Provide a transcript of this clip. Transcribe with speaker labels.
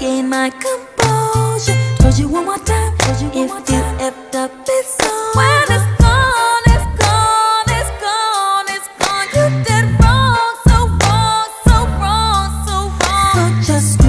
Speaker 1: Gain my composure. Told you one more time, told you one more time. If you effed up, it's it's gone, it's gone, it's gone, it's gone. You did wrong, so wrong, so wrong, so wrong. So just